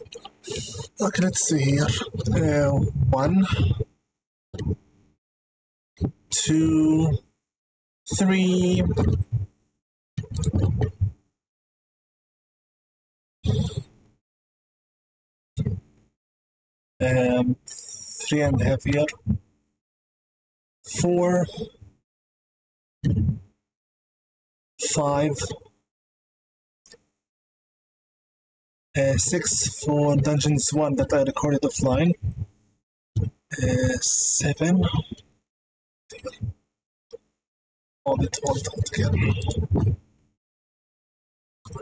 Okay, let's see here. Uh, one, two, three, um, three and a half here. Four, five, uh, six for Dungeons 1 that I recorded offline, uh, seven, all it all together.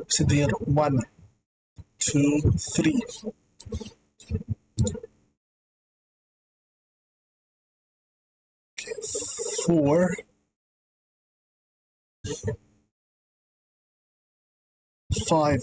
So there, one, two, three. Okay, four, five,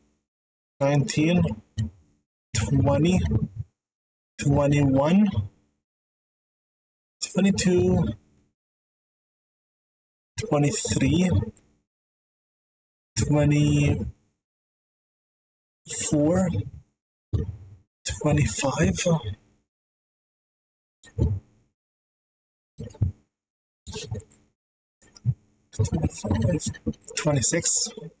19, 20, 21, 22, 23, 24, 25, 25, 26,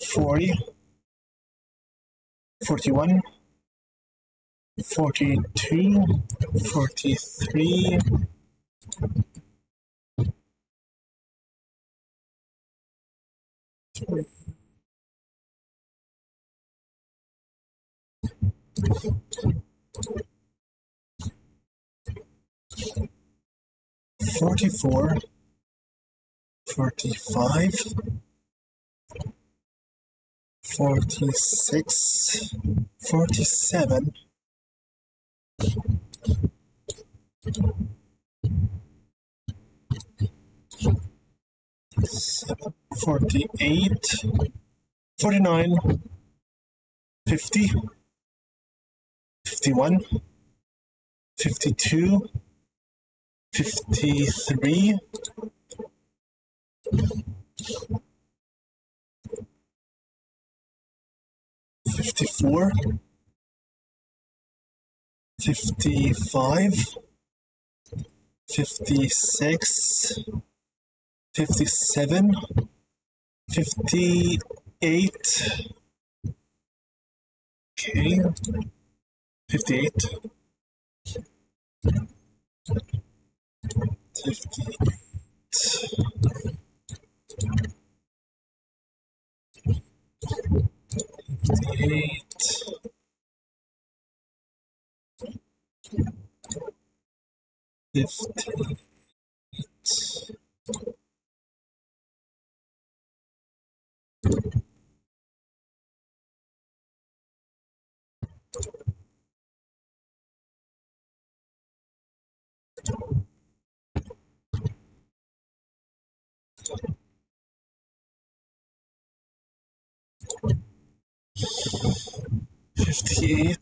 thirty-eight, thirty-nine, forty, forty-one, forty-two, forty-three, forty-four, forty-five, forty-six, forty-seven, forty-eight, forty-nine, fifty, fifty-one, fifty-two, fifty-three, fifty-four, fifty-five, fifty-six, fifty-seven, fifty-eight. Okay, eight, fifteen, Thank you. 58.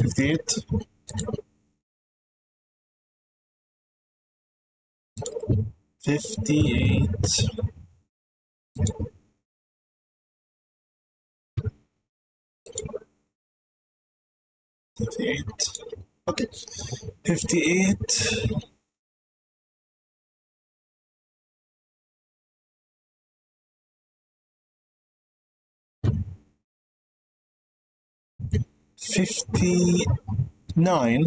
Fifty-eight. Fifty-eight. Fifty-eight. Fifty-eight. 58. Okay. 58. Fifty-nine.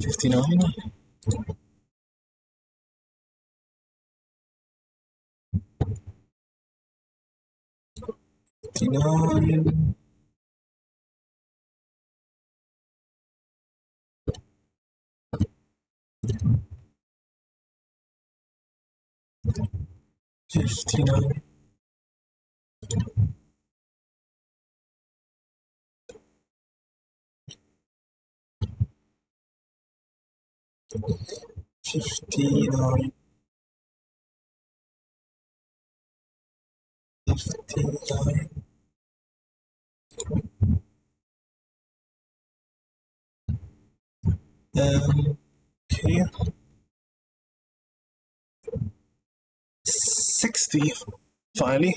Fifty-nine. Fifty-nine. Fifty-nine. Fifty-nine. Fifty-nine. Um, Okay. 60, finally.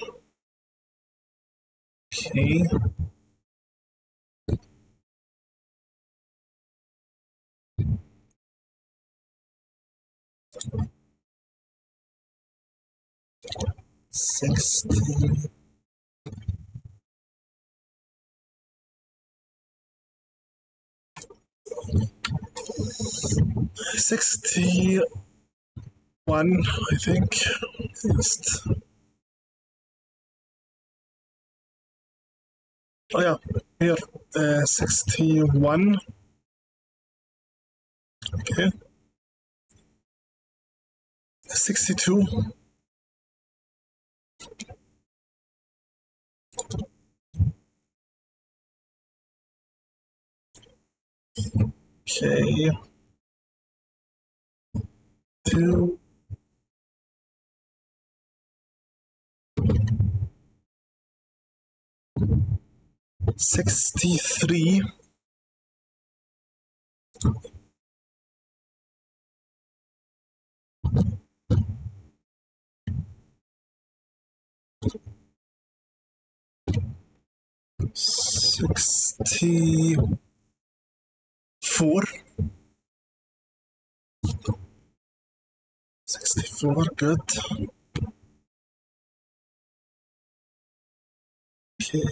Okay. Sixteen. 61, I think. Just... Oh yeah, here, uh, 61. Okay. 62. 63 60 64. 64, good. Okay.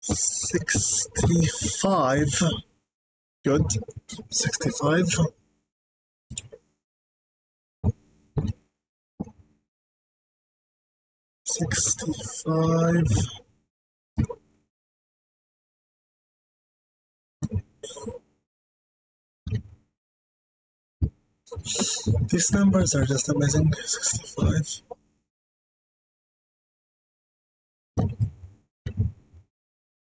65. Good. 65. Sixty-five. These numbers are just amazing. 65.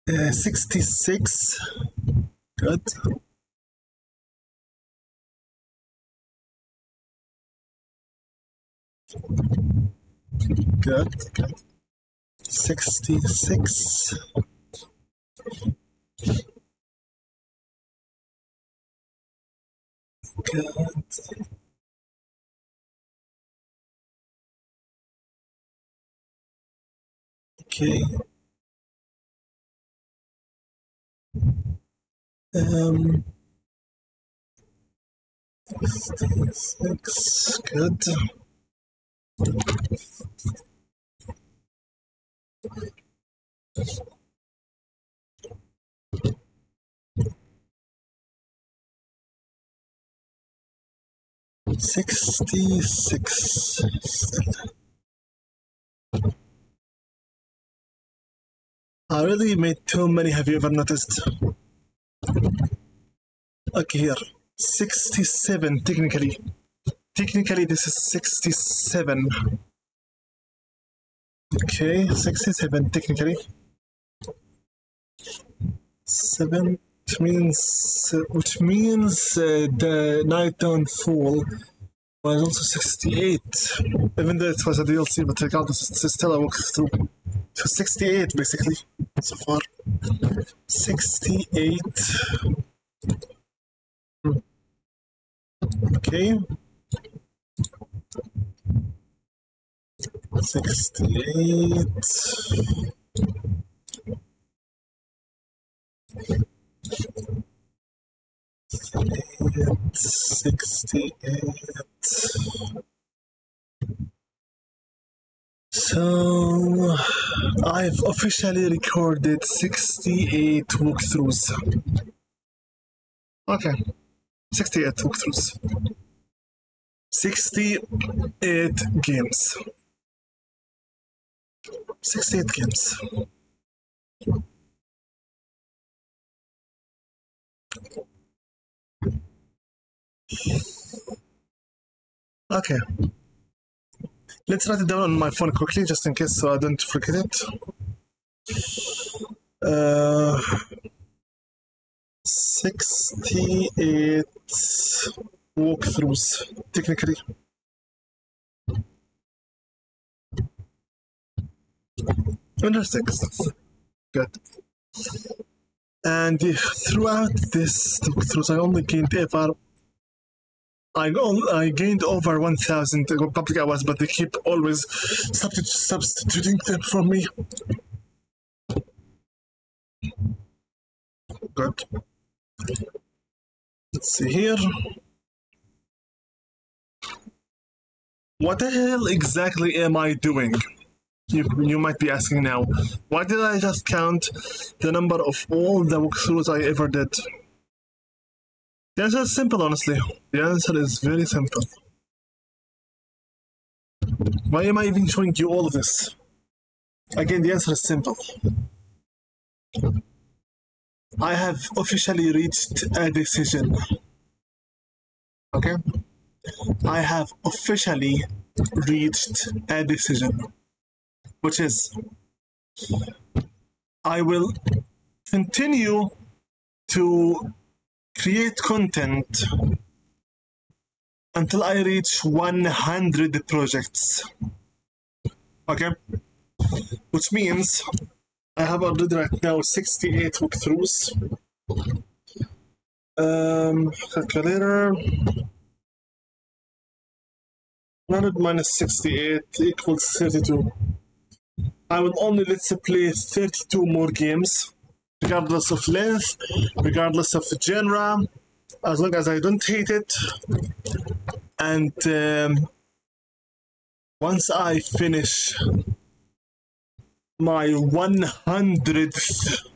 Uh, 66. Good. Good. 66. Okay. Um, this looks good. Thank you. Sixty-six. I already made too many. Have you ever noticed? Okay, here. 67 technically. Technically, this is 67. Okay, 67 technically. 7 which means which means uh, the Night Down Fall was also 68, even though it was a DLC, but regardless, it's still a walkthrough. So 68 basically, so far. 68. Okay. 68. 68. So I've officially recorded 68 walkthroughs. Okay, 68 walkthroughs. 68 games. 68 games. Okay. Let's write it down on my phone quickly, just in case, so I don't forget it. Uh, 68 walkthroughs, technically. Interesting. Good. And throughout this walkthroughs, I only gained ever I, I gained over 1,000 public hours, but they keep always substituting them for me. Good. Let's see here. What the hell exactly am I doing? You, you might be asking now. Why did I just count the number of all the walkthroughs I ever did? The answer is simple, honestly. The answer is very simple. Why am I even showing you all of this? Again, the answer is simple. I have officially reached a decision. Okay? I have officially reached a decision, which is I will continue to create content until I reach 100 projects. Okay? Which means I have already right now 68 walkthroughs. Um, calculator. 100 minus 68 equals 32. I will only let's play 32 more games regardless of length, regardless of genre, as long as I don't hate it. And um, once I finish my 100th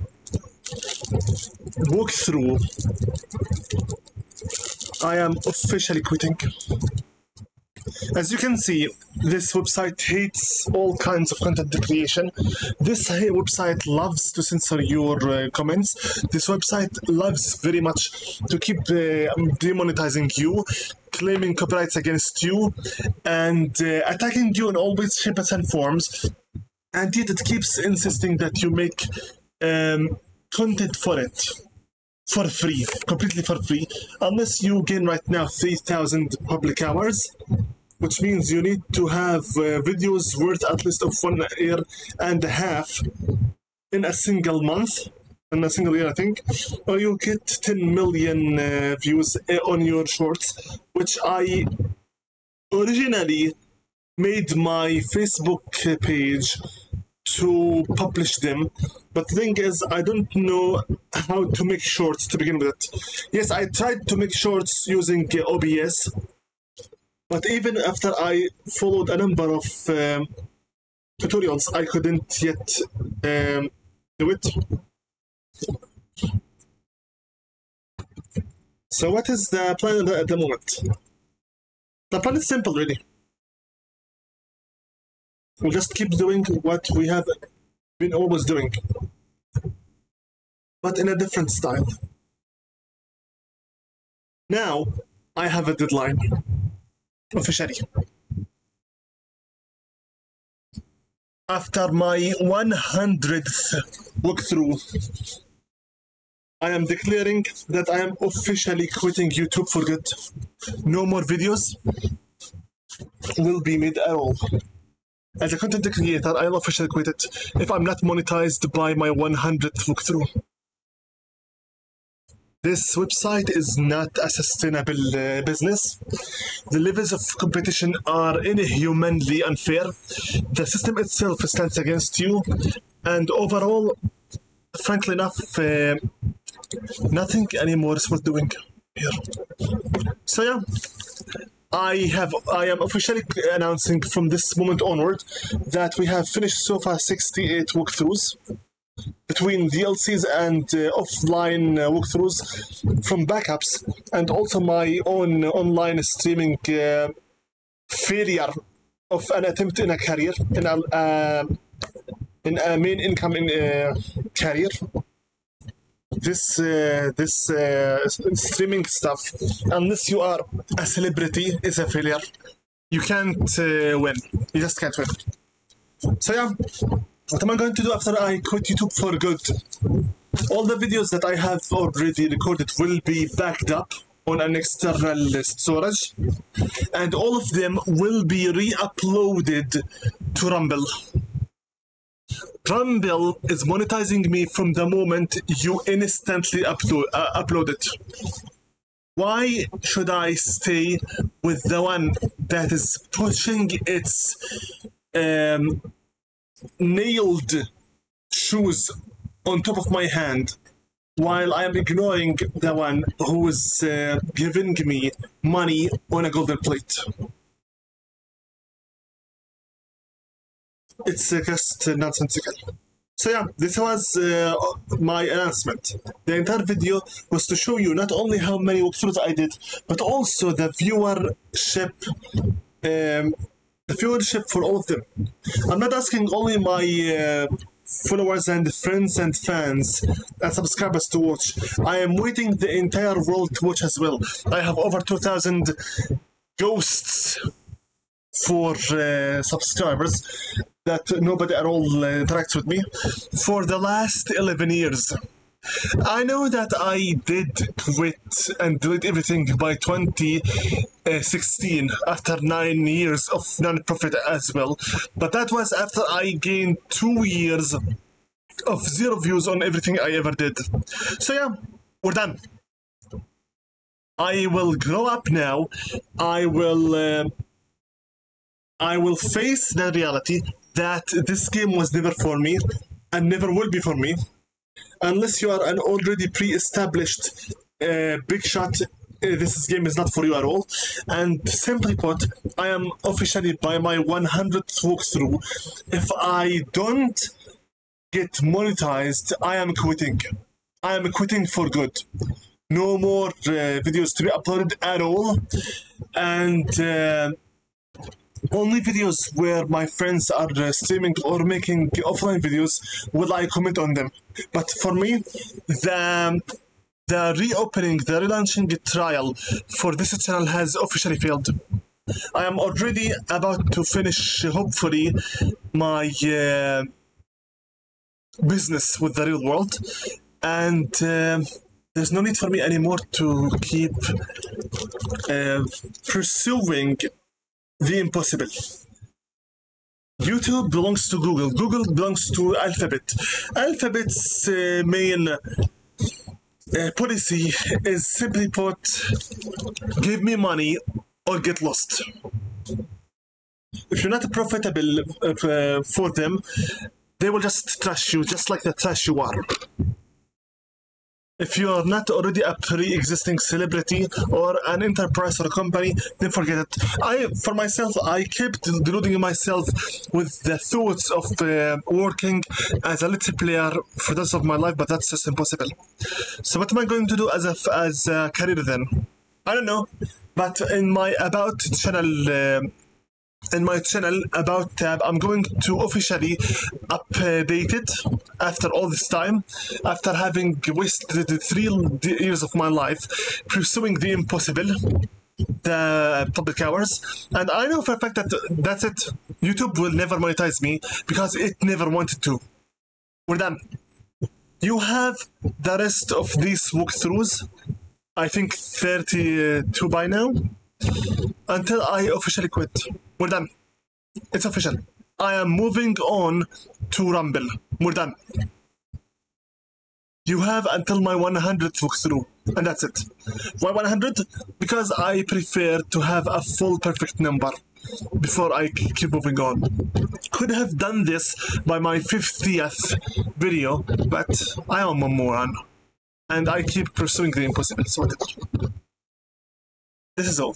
walkthrough, I am officially quitting. As you can see, this website hates all kinds of content creation. This website loves to censor your uh, comments. This website loves very much to keep uh, demonetizing you, claiming copyrights against you, and uh, attacking you in all ways, shapes, and forms. And yet it keeps insisting that you make um, content for it for free, completely for free, unless you gain right now 3,000 public hours, which means you need to have uh, videos worth at least of one year and a half in a single month, in a single year, I think, or you get 10 million uh, views uh, on your shorts, which I originally made my Facebook page to publish them. But the thing is, I don't know how to make shorts to begin with. Yes, I tried to make shorts using OBS, but even after I followed a number of um, tutorials, I couldn't yet um, do it. So what is the plan at the moment? The plan is simple, really. We'll just keep doing what we have been always doing, but in a different style. Now, I have a deadline, officially. After my 100th walkthrough, I am declaring that I am officially quitting YouTube for good. No more videos will be made at all. As a content creator, I'll officially quit it if I'm not monetized by my 100th walkthrough. This website is not a sustainable uh, business. The levels of competition are inhumanly unfair. The system itself stands against you, and overall, frankly enough, uh, Nothing anymore is worth doing here. So yeah, I have I am officially announcing from this moment onward that we have finished so far 68 walkthroughs between DLCs and uh, offline uh, walkthroughs from backups and also my own online streaming uh, failure of an attempt in a career in a uh, in a main income in uh, career. This uh, this streaming stuff unless you are a celebrity is a failure. You can't win. You just can't win. So yeah what am i going to do after i quit youtube for good all the videos that i have already recorded will be backed up on an external storage and all of them will be re-uploaded to rumble Rumble is monetizing me from the moment you instantly upload uh, upload it. Why should I stay with the one that is pushing its um, nailed shoes on top of my hand while I am ignoring the one who is uh, giving me money on a golden plate? it's uh, just uh, nonsensical. So yeah, this was uh, my announcement. The entire video was to show you not only how many walkthroughs I did, but also the viewership, um, the viewership for all of them. I'm not asking only my uh, followers and friends and fans and subscribers to watch. I am waiting the entire world to watch as well. I have over 2,000 ghosts for uh, subscribers that nobody at all uh, interacts with me for the last 11 years. I know that I did quit and delete everything by 2016 after nine years of non-profit as well, but that was after I gained two years of zero views on everything I ever did. So yeah, we're done. I will grow up now. I will. Uh, I will face the reality that this game was never for me and never will be for me unless you are an already pre-established uh, big shot uh, this game is not for you at all. And simply put i am officially by my 100th walkthrough. If i don't get monetized i am quitting. I am quitting for good. No more uh, videos to be uploaded at all. And uh, only videos where my friends are uh, streaming or making offline videos will I comment on them. But for me, the the reopening, the relaunching trial for this channel has officially failed. I am already about to finish, hopefully, my uh, business with the real world, and uh, there's no need for me anymore to keep uh, pursuing the impossible. YouTube belongs to Google. Google belongs to Alphabet. Alphabet's uh, main uh, policy is simply put give me money or get lost. If you're not profitable uh, for them, they will just trash you just like the trash you are if you are not already a pre-existing celebrity or an enterprise or company, then forget it. I, for myself, I kept deluding myself with the thoughts of uh, working as a little player for the rest of my life, but that's just impossible. So what am I going to do as a, as a career then? I don't know, but in my about channel uh, in my channel about tab. I'm going to officially update it after all this time after having wasted three years of my life pursuing the impossible the public hours. And i know for a fact that that's it. Youtube will never monetize me because it never wanted to. We're done. You have the rest of these walkthroughs i think 32 by now until I officially quit. We're done. It's official. I am moving on to Rumble. We're done. You have until my 100th walkthrough, and that's it. Why 100? Because I prefer to have a full perfect number before I keep moving on. Could have done this by my 50th video, but I am a moron. and I keep pursuing the impossible. So whatever. This is all.